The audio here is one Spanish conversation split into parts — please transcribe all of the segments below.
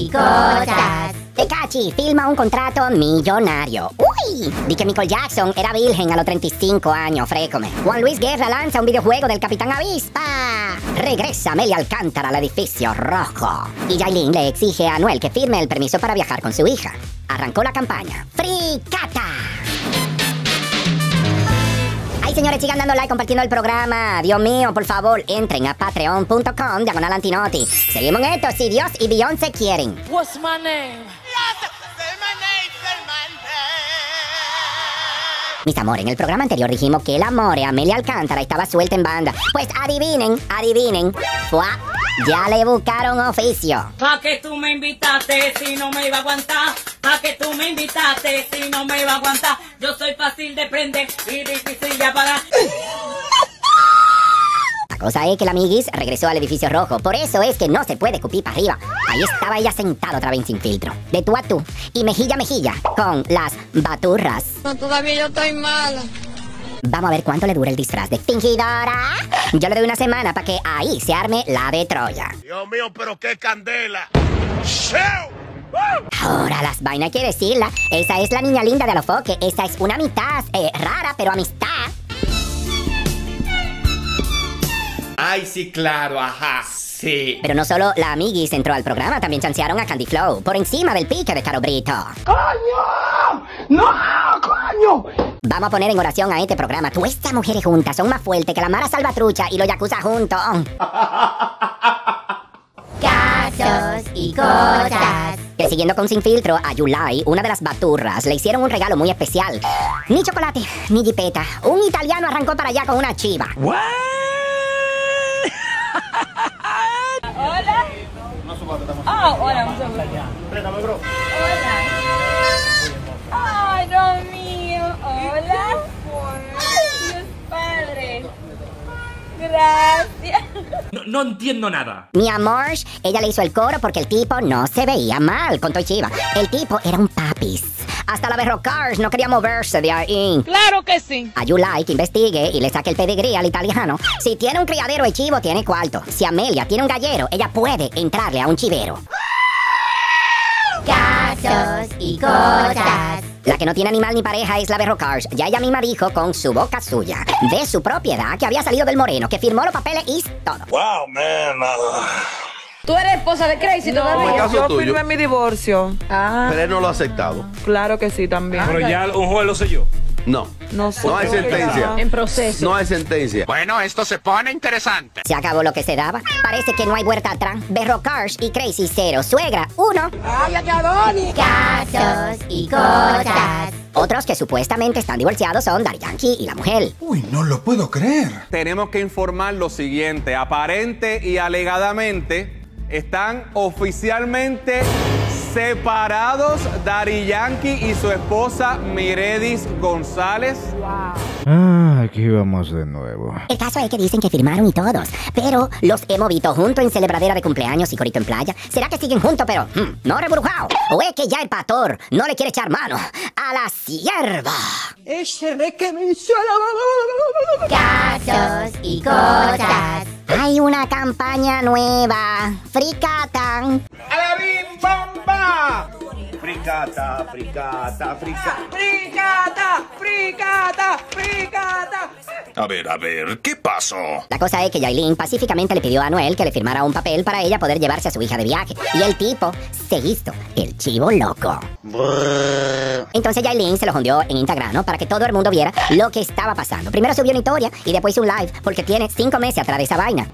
y cosas. Tecachi filma un contrato millonario. ¡Uy! Di que Michael Jackson era virgen a los 35 años, frécome. Juan Luis Guerra lanza un videojuego del Capitán Avispa. Regresa Amelia Alcántara al edificio rojo. Y Jailin le exige a Anuel que firme el permiso para viajar con su hija. Arrancó la campaña. ¡Fricata! Ay, señores, sigan dando like, compartiendo el programa. Dios mío, por favor, entren a patreon.com, diagonal antinoti. Seguimos en esto, si Dios y Beyoncé quieren. What's my name? Mis amores, en el programa anterior dijimos que el amor Amelia Alcántara estaba suelta en banda. Pues adivinen, adivinen. ¡Fua! Ya le buscaron oficio. Pa' que tú me invitaste si no me iba a aguantar. Pa' que tú me invitaste si no me iba a aguantar. Yo soy fácil de prender y difícil de apagar. La cosa es que la amiguis regresó al edificio rojo. Por eso es que no se puede cupir para arriba. Ahí estaba ella sentada otra vez sin filtro. De tú a tú. Y mejilla a mejilla. Con las baturras. No, todavía yo estoy mala. Vamos a ver cuánto le dura el disfraz de fingidora. Yo le doy una semana para que ahí se arme la de Troya. Dios mío, pero qué candela. Ahora las vainas hay que decirla. Esa es la niña linda de Alofoque. Esa es una mitad eh, rara, pero amistad. Ay, sí, claro, ajá, sí. Pero no solo la amiguis entró al programa, también chancearon a Candy Flow por encima del pique de Caro Brito. ¡Coño! ¡No, coño! Vamos a poner en oración a este programa. Tú estas mujeres juntas son más fuertes que la Mara Salvatrucha y los Yakuza juntos. Casos y cosas. Que siguiendo con Sin Filtro, a Yulai, una de las baturras, le hicieron un regalo muy especial. Ni chocolate, ni jipeta. Un italiano arrancó para allá con una chiva. Hola. Ah, hola, un segundo. Hola. Ay, Dios mío. Hola. Ay, Dios Padre. Gracias. No, no entiendo nada. Mi amor, ella le hizo el coro porque el tipo no se veía mal con Toy Chiva. El tipo era un papis. Hasta la Berrocars no quería moverse de ahí. Claro que sí. A Yulai que investigue y le saque el pedigrí al italiano. Si tiene un criadero de chivo, tiene cuarto. Si Amelia tiene un gallero, ella puede entrarle a un chivero. Casos y cosas. La que no tiene animal ni pareja es la Berrocars. Ya ella misma dijo con su boca suya, de su propiedad, que había salido del moreno, que firmó los papeles y todo. Wow, man. uh, Tú eres esposa de Crazy No, todavía. caso yo tuyo. firmé mi divorcio. Ah. Pero él no lo ha aceptado. Claro que sí, también. Pero ya un juez lo selló. No. No sé. No hay sentencia. En proceso. No hay sentencia. Bueno, esto se pone interesante. Se acabó lo que se daba. Parece que no hay vuelta atrás. Berrocars y Crazy cero. Suegra, uno. Casos y cosas. Otros que supuestamente están divorciados son Daddy Yankee y la mujer. Uy, no lo puedo creer. tenemos que informar lo siguiente. Aparente y alegadamente están oficialmente separados Dari Yankee y su esposa Miredis González. Ah, aquí vamos de nuevo. El caso es que dicen que firmaron y todos, pero los hemos visto juntos en celebradera de cumpleaños y corito en playa. ¿Será que siguen juntos pero hmm, no rebrujado? ¿O es que ya el pastor no le quiere echar mano a la sierva? Casos y cosas. Hay una campaña nueva. Fricatan. Fricata, fricata, fricata. ¡Fricata! ¡Fricata! ¡Fricata! A ver, a ver, ¿qué pasó? La cosa es que Yailin pacíficamente le pidió a Anuel que le firmara un papel para ella poder llevarse a su hija de viaje. Y el tipo se hizo el chivo loco. Entonces Yailin se lo hundió en Instagram ¿no? para que todo el mundo viera lo que estaba pasando. Primero subió una historia y después hizo un live porque tiene cinco meses atrás de esa vaina.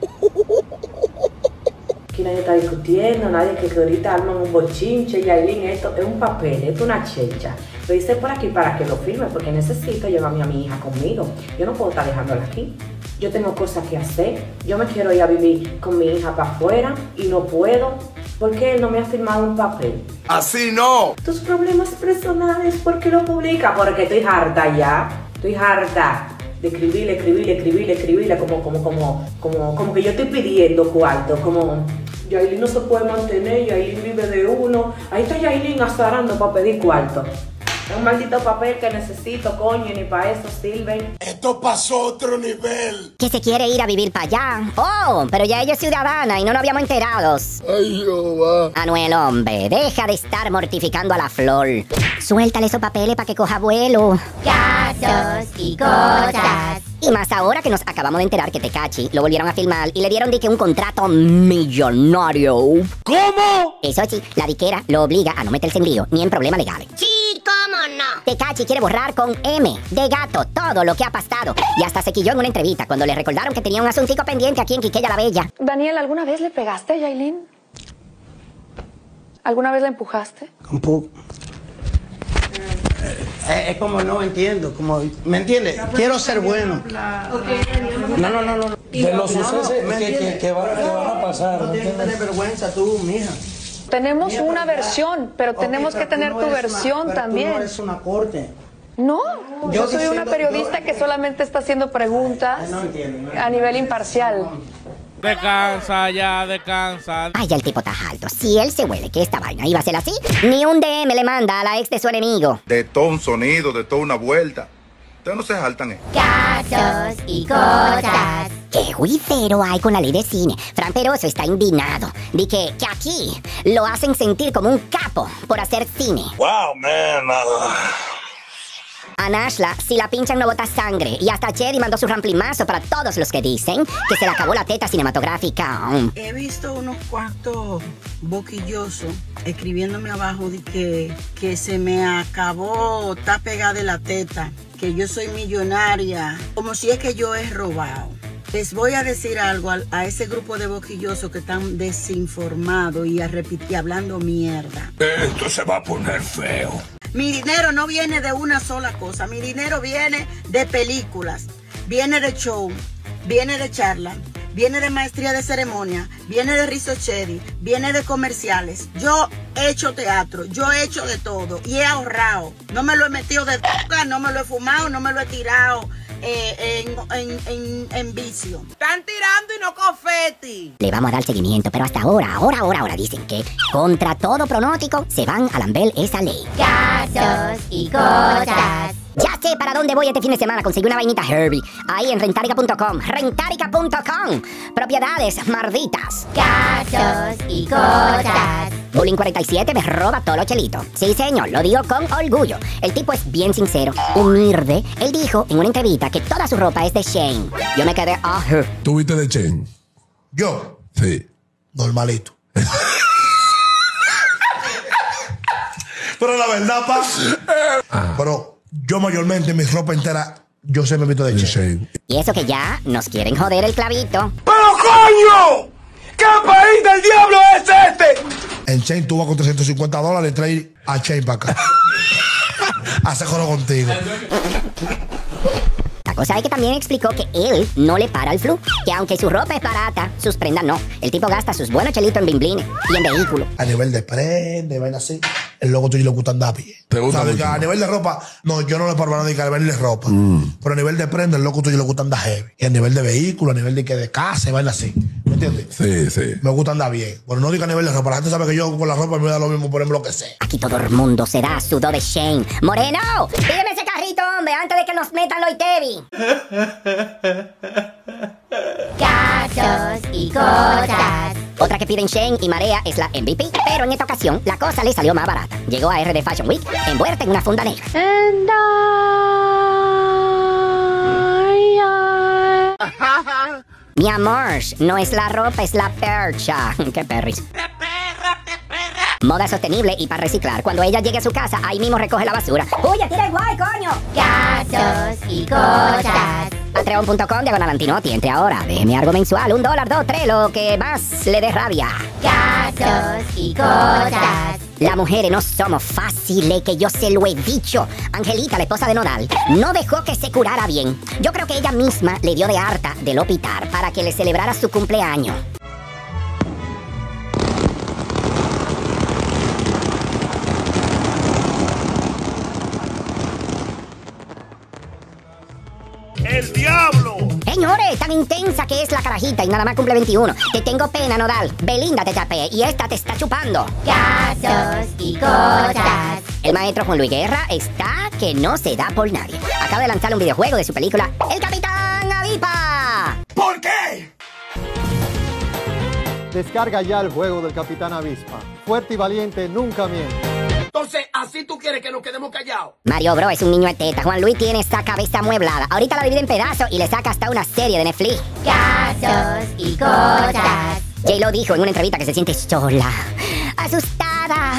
Aquí nadie está discutiendo, nadie que, que ahorita arman un bochinche, Yailin, esto es un papel, esto es una checha. Lo hice por aquí para que lo firme, porque necesito llevarme a mi hija conmigo. Yo no puedo estar dejándola aquí. Yo tengo cosas que hacer. Yo me quiero ir a vivir con mi hija para afuera y no puedo. ¿Por qué él no me ha firmado un papel? ¡Así no! Tus problemas personales, ¿por qué lo publica? Porque estoy harta ya. Estoy harta de escribirle, escribirle, escribirle, escribirle, como, como, como, como, como que yo estoy pidiendo cuarto, como Yailin no se puede mantener, Yailin vive de uno. Ahí está Yailin azarando para pedir cuarto. Es un maldito papel que necesito, coño, y ni para eso sirven. Esto pasó otro nivel. Que se quiere ir a vivir para allá. Oh, pero ya ella es ciudadana y no nos habíamos enterado. Ay, Jehová. Anuel, hombre, deja de estar mortificando a la flor. Suéltale esos papeles para que coja vuelo. Casos y cosas. Y más ahora que nos acabamos de enterar que Tecachi lo volvieron a filmar y le dieron dique un contrato millonario. ¿Cómo? Eso sí, la diquera lo obliga a no meterse en lío ni en problemas legales. Sí, cómo no. Tecachi quiere borrar con M de gato todo lo que ha pasado. Y hasta se quilló en una entrevista cuando le recordaron que tenía un asuntico pendiente aquí en Quiqueya la Bella. Daniel, ¿alguna vez le pegaste a Yailin? ¿Alguna vez la empujaste? Un poco. Eh, es como no entiendo, como, ¿me entiendes? Quiero ser bueno. No, no, no, no. De los No, no, sucesos ¿me que, que, que van, que van a pasar. No ¿me tienes que tener vergüenza tú, mija. Tenemos una versión, pero tenemos pero que tener no tu una- versión pero también. Tú no eres una corte. No, yo, Yo soy una periodista yo- que solamente está haciendo preguntas No entiendo. no a nivel imparcial. Descansa ya, descansa. Ay, ya el tipo está alto. Si él se huele que esta vaina iba a ser así, ni un DM le manda a la ex de su enemigo. De todo un sonido, de toda una vuelta. Ustedes no se saltan, ¿eh? Casos y cosas. ¿Qué juicero hay con la ley de cine? Fran Peroso está indignado. Di que, que aquí lo hacen sentir como un capo por hacer cine. Wow, man. A Nashla, si la pinchan no bota sangre. Y hasta Chedi mandó su ramplimazo para todos los que dicen que se le acabó la teta cinematográfica. He visto unos cuantos boquillosos escribiéndome abajo de que, que se me acabó, está pegada de la teta, que yo soy millonaria, como si es que yo he robado. Les voy a decir algo a, a ese grupo de boquillosos que están desinformados y, a repetir, hablando mierda. Esto se va a poner feo. Mi dinero no viene de una sola cosa. Mi dinero viene de películas, viene de show, viene de charla, viene de maestría de ceremonia, viene de risocheri, viene de comerciales. Yo he hecho teatro, yo he hecho de todo y he ahorrado. No me lo he metido de droga, no me lo he fumado, no me lo he tirado eh, en, en- en- en vicio. Están tirando y no confeti. Le vamos a dar seguimiento, pero hasta ahora, ahora, ahora, ahora dicen que contra todo pronóstico se van a lamber esa ley. Casos y cosas. Ya sé para dónde voy este fin de semana. Conseguí una vainita Herbie. Ahí en rentarica.com. Rentarica.com. Propiedades marditas. Casos y cosas. Bullying 47 me roba todo lo chelito. Sí, señor, lo digo con orgullo. El tipo es bien sincero, humilde. Él dijo en una entrevista que toda su ropa es de Shane. Yo me quedé, ah, ¿Tú viste de Chen? Yo, Sí. normalito. Pero la verdad, pa. Pero yo mayormente mi ropa entera, yo siempre me visto de Che. Y eso que ya nos quieren joder el clavito. ¡Pero coño! ¿Qué país del diablo es este? En Chain tú vas con 350 dólares, trae a Chain para acá. Hace coro contigo. La cosa es que también explicó que él no le para el flu. Que aunque su ropa es barata, sus prendas no. El tipo gasta sus buenos chelitos en bimblines y en vehículos. A nivel de prende, vaina así. El loco tuyo le gusta andar bien. ¿Te gusta O sea, de mucho? que a nivel de ropa, no, yo no le paro a nadie que a nivel de ropa. Pero a nivel de prenda, el loco tuyo le gusta andar heavy. Y a nivel de vehículo, a nivel de que de casa, y vaina así. ¿Me entiendes? Sí, sí. Me gusta andar bien. Bueno, no diga a nivel de ropa. La gente sabe que yo con la ropa me da lo mismo, por ejemplo, lo que sé. Aquí todo el mundo se da sudor de Shane. Moreno, pídeme ese carrito, hombre, antes de que nos metan los Itevi. Casos y cosas. Otra que piden Shane y Marea es la MVP, pero en esta ocasión la cosa le salió más barata. Llegó a RD Fashion Week envuelta en una funda negra. Mi amor, no es la ropa, es la percha. Qué perris. Moda sostenible y para reciclar. Cuando ella llegue a su casa, ahí mismo recoge la basura. ¡Oye, tira el guay, coño! Casos y cosas. Patreon.com diagonal Antinotti. Entre ahora, déjeme algo mensual. Un dólar, dos, tres, lo que más le dé rabia. Casos y cosas. Las mujeres no somos fáciles, que yo se lo he dicho. Angelita, la esposa de Nodal, no dejó que se curara bien. Yo creo que ella misma le dio de harta del hospital para que le celebrara su cumpleaños. Señores, tan intensa que es la carajita y nada más cumple 21. Te tengo pena, Nodal. Belinda te tapé y esta te está chupando. Casos y cosas. El maestro Juan Luis Guerra está que no se da por nadie. Acaba de lanzar un videojuego de su película El Capitán Avispa. ¿Por qué? Descarga ya el juego del Capitán Avispa. Fuerte y valiente nunca miente. Entonces, así tú quieres que nos quedemos callados. Mario Bro es un niño de teta. Juan Luis tiene esa cabeza amueblada. Ahorita la divide en pedazos y le saca hasta una serie de Netflix. Casos y cosas. J lo dijo en una entrevista que se siente sola, asustada.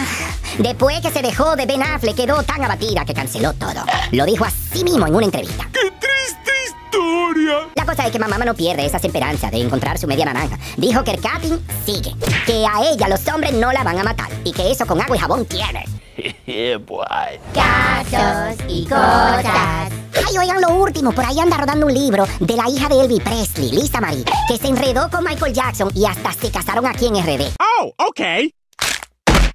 Después que se dejó de Ben Affleck, quedó tan abatida que canceló todo. Lo dijo así mismo en una entrevista. ¡Qué historia! La cosa es que mamá no pierde esas esperanzas de encontrar su media naranja. Dijo que el Capping sigue, que a ella los hombres no la van a matar y que eso con agua y jabón tiene. Casos y cosas. Ay, oigan lo último, por ahí anda rodando un libro de la hija de Elvis Presley, Lisa Marie, que se enredó con Michael Jackson y hasta se casaron aquí en RD. Oh, ok.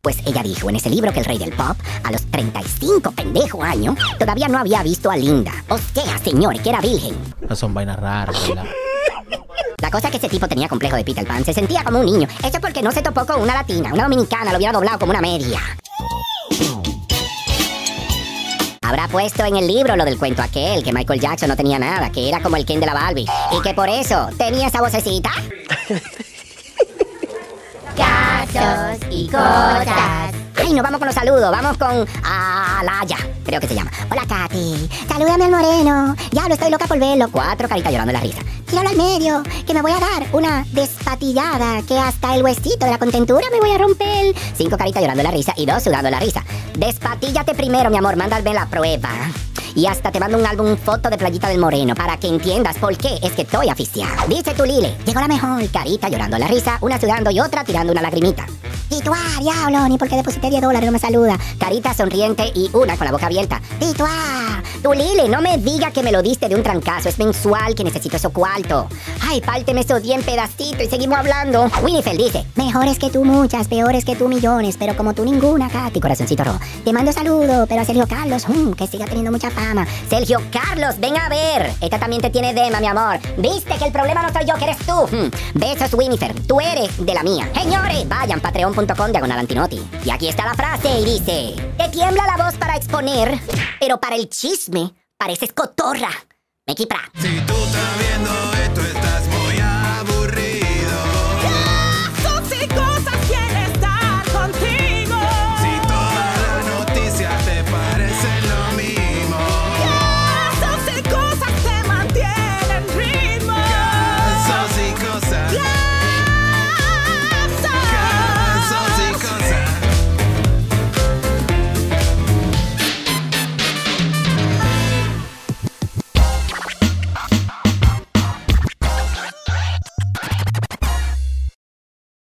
Pues ella dijo en ese libro que el rey del pop, a los 35 pendejos años, todavía no había visto a Linda. O sea, señores, que era virgen. No son vainas raras, ¿verdad? La cosa es que ese tipo tenía complejo de Peter Pan, se sentía como un niño. Eso porque no se topó con una latina, una dominicana, lo hubiera doblado como una media. Habrá puesto en el libro lo del cuento aquel, que Michael Jackson no tenía nada, que era como el Ken de la Barbie, y que por eso tenía esa vocecita. Y cosas. Ay, nos vamos con los saludos, vamos con Alaya, creo que se llama. Hola, Katy. Salúdame al moreno. Ya lo estoy loca por verlo. Cuatro caritas llorando la risa. Tíralo al medio, que me voy a dar una despatillada, que hasta el huesito de la contentura me voy a romper. Cinco caritas llorando la risa y dos sudando la risa. Despatíllate primero, mi amor, mándame la prueba. Y hasta te mando un álbum foto de Playita del Moreno para que entiendas por qué es que estoy aficiado. Dice tu Lile, llegó la mejor, carita llorando la risa, una sudando y otra tirando una lagrimita. Tituá, diablo, ni porque deposité 10 dólares no me saluda. Carita sonriente y una con la boca abierta. Tituá, tu Lile, no me diga que me lo diste de un trancazo, es mensual que necesito eso cuarto. Ay, párteme esos 10 pedacitos y seguimos hablando. Winifred dice, mejores que tú muchas, peores que tú millones, pero como tú ninguna, Katy, corazoncito rojo. Te mando saludo, pero a Sergio Carlos, mm, que siga teniendo mucha Sergio Carlos, ven a ver. Esta también te tiene dema, mi amor. Viste que el problema no soy yo, que eres tú. Mm, Besos, Winifred, tú eres de la mía. Señores, vayan patreon.com diagonal antinotti. Y aquí está la frase y dice, te tiembla la voz para exponer, pero para el chisme pareces cotorra. Me quipra. Si tú esto es